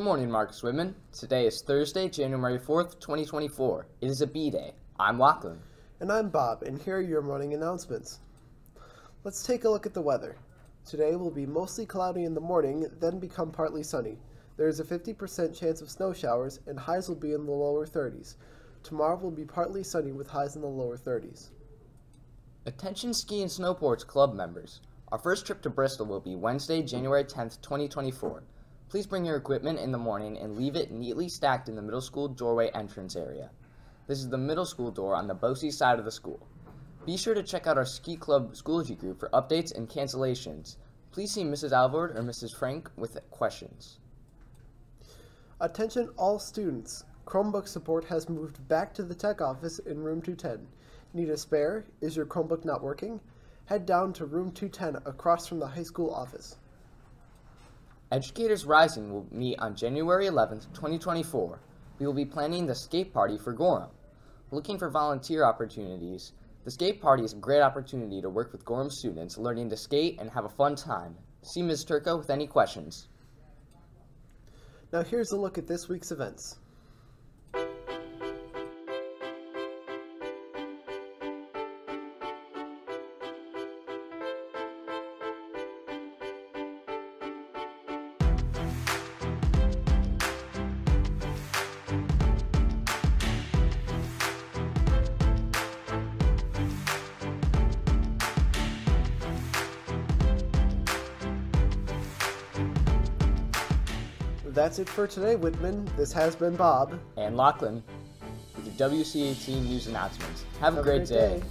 morning, Marcus Whitman. Today is Thursday, January 4th, 2024. It is a B day. I'm Lachlan. And I'm Bob, and here are your morning announcements. Let's take a look at the weather. Today will be mostly cloudy in the morning, then become partly sunny. There is a 50% chance of snow showers, and highs will be in the lower 30s. Tomorrow will be partly sunny with highs in the lower 30s. Attention ski and snowboards club members. Our first trip to Bristol will be Wednesday, January 10th, 2024. Please bring your equipment in the morning and leave it neatly stacked in the middle school doorway entrance area. This is the middle school door on the BOCES side of the school. Be sure to check out our Ski Club Schoology group for updates and cancellations. Please see Mrs. Alvord or Mrs. Frank with questions. Attention all students. Chromebook support has moved back to the tech office in room 210. Need a spare? Is your Chromebook not working? Head down to room 210 across from the high school office. Educators Rising will meet on January 11th, 2024. We will be planning the skate party for Gorham. Looking for volunteer opportunities, the skate party is a great opportunity to work with Gorham students learning to skate and have a fun time. See Ms. Turco with any questions. Now here's a look at this week's events. That's it for today, Whitman. This has been Bob. And Lachlan with your WCAT news announcements. Have, Have a great, day. day.